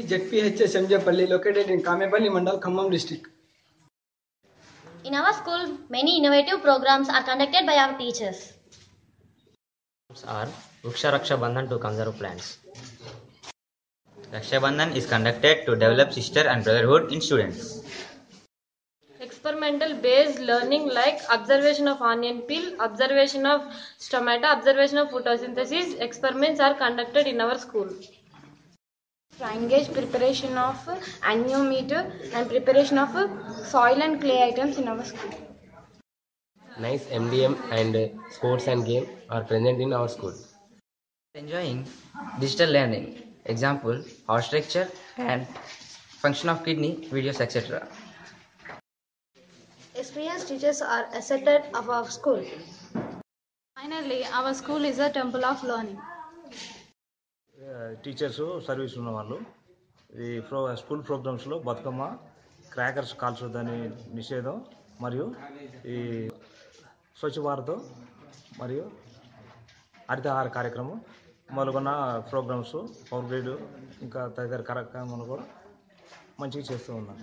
ZPHS MJPalli located in Kamepalli Mandal, Khammam district. In our school, many innovative programs are conducted by our teachers. are Vriksha Raksha Bandhan to conserve plants. Raksha Bandhan is conducted to develop sister and brotherhood in students. experimental based learning like observation of onion peel observation of stomata observation of photosynthesis experiments are conducted in our school Frying preparation of anemometer and preparation of soil and clay items in our school. Nice MDM and sports and game are present in our school. Enjoying digital learning. Example, horse structure and function of kidney, videos, etc. Experienced teachers are accepted of our school. Finally, our school is a temple of learning. Teachers service ఉన్న వాళ్ళు. ఈ pro school ప్రోగ్రామ్స్లో Bathukamma crackers కాల్చొద్దని నిషేధం మరియు ఈ స్వచ్ఛ భారత్ మరియు హరితహార కార్యక్రమం మొదలుగున్న programmes power grade ఇంకా తదితర కార్యక్రమాలు కూడా మంచిగా చేస్తూ ఉన్నాను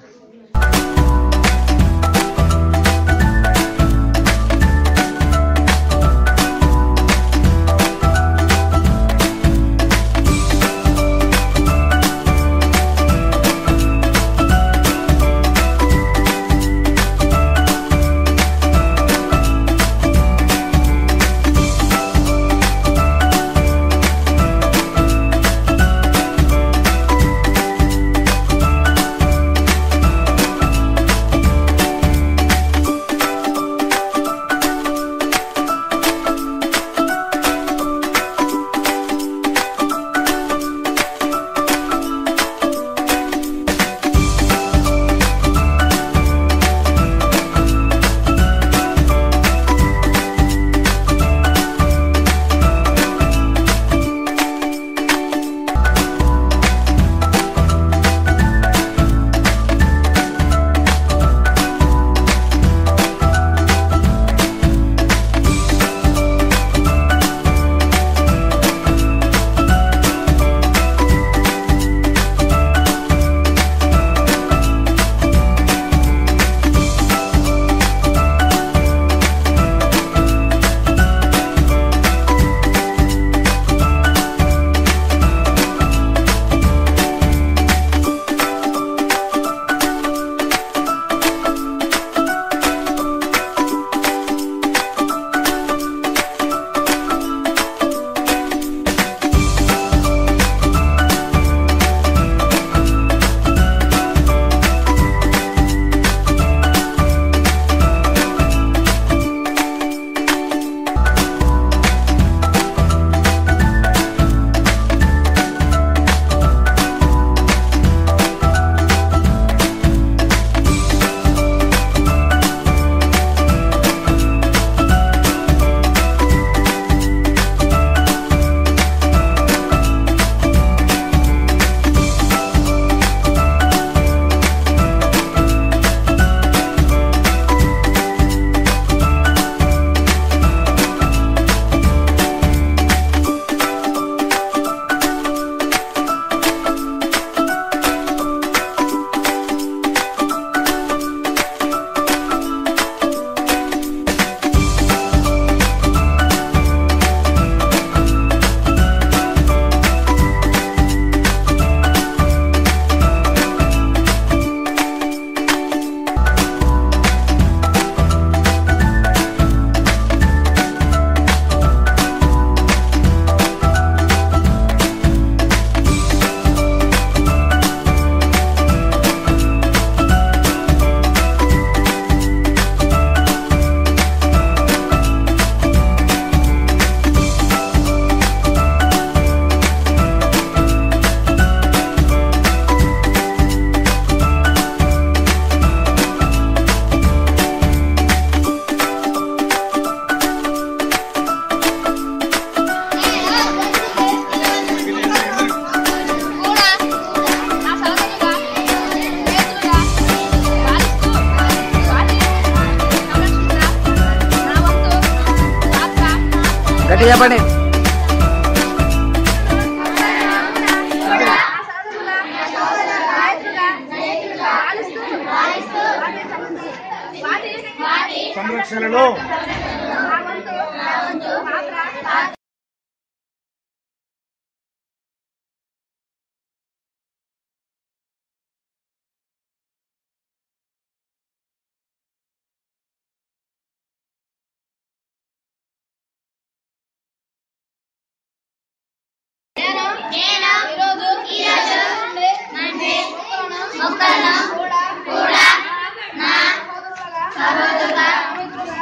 గట్టి చెప్పండి సంరక్షణలో 咱们就来。